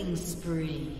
Killing spree.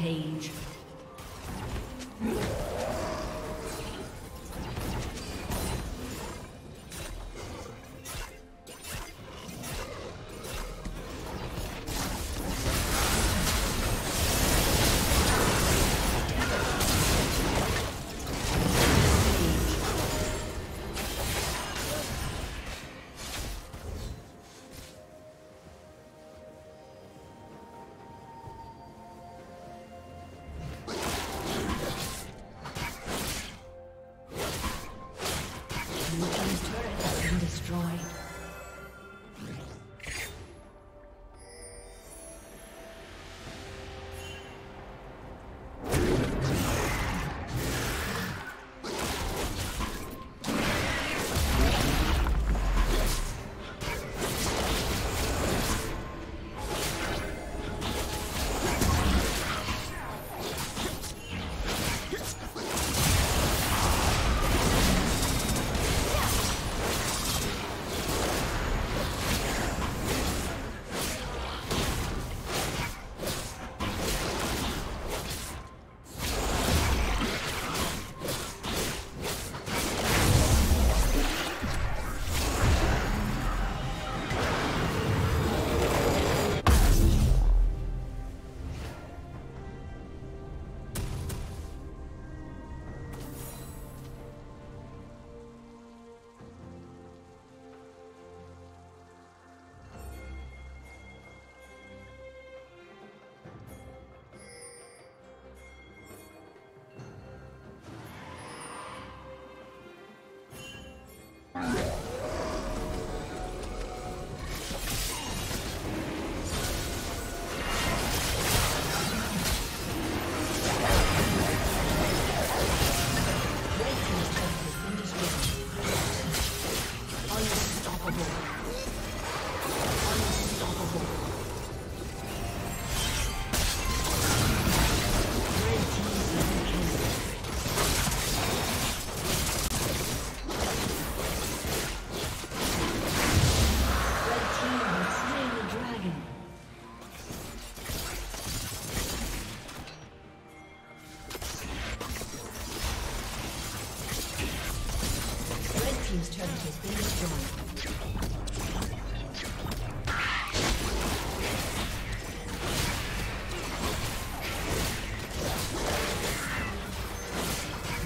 Rampage.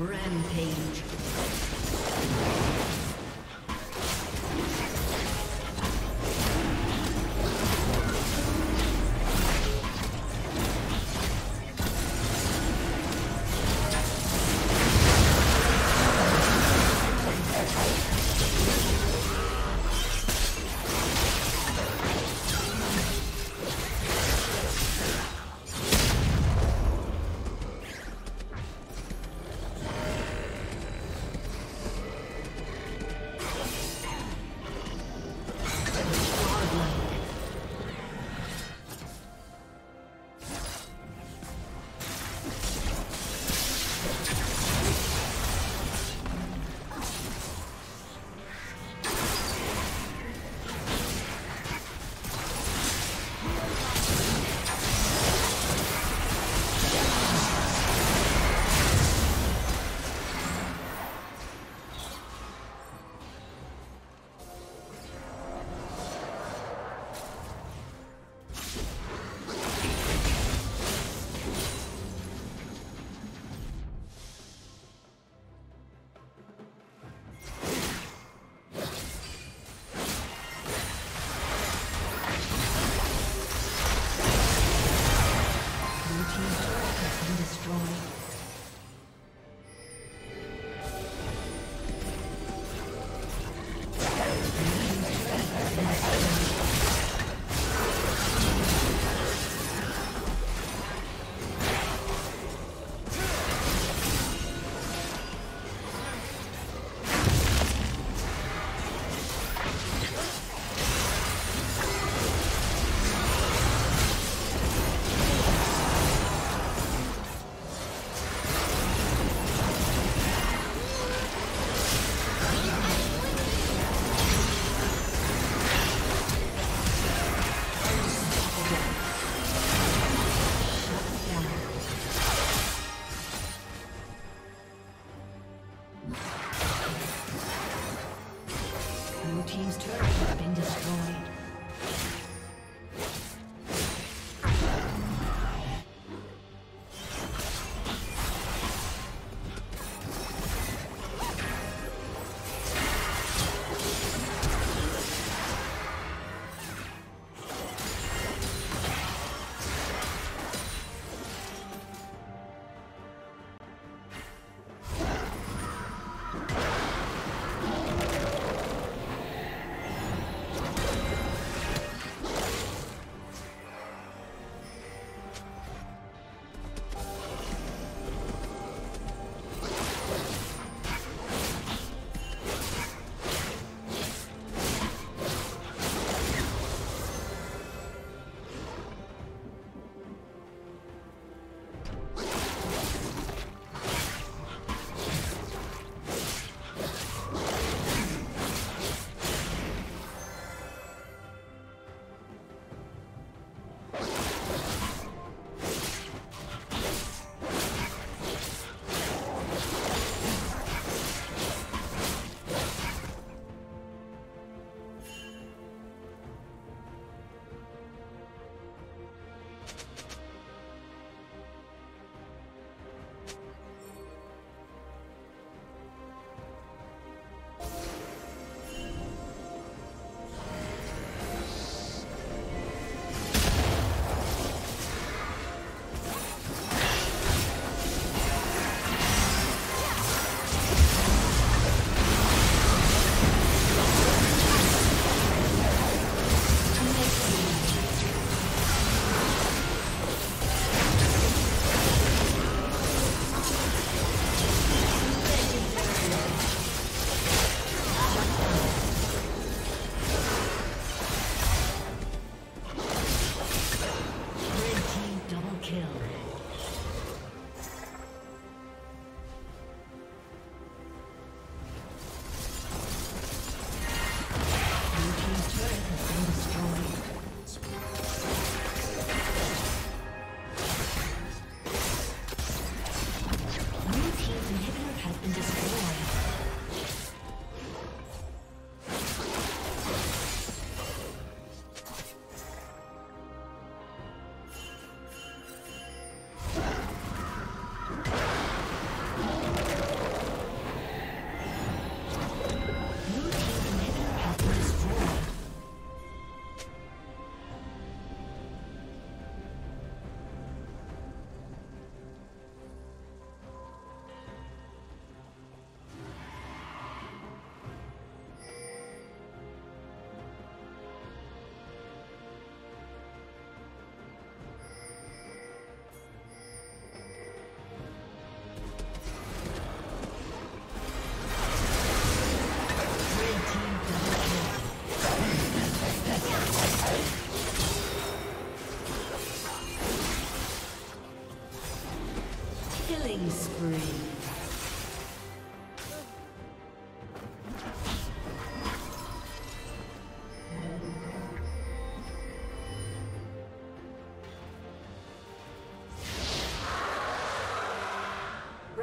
Rampage.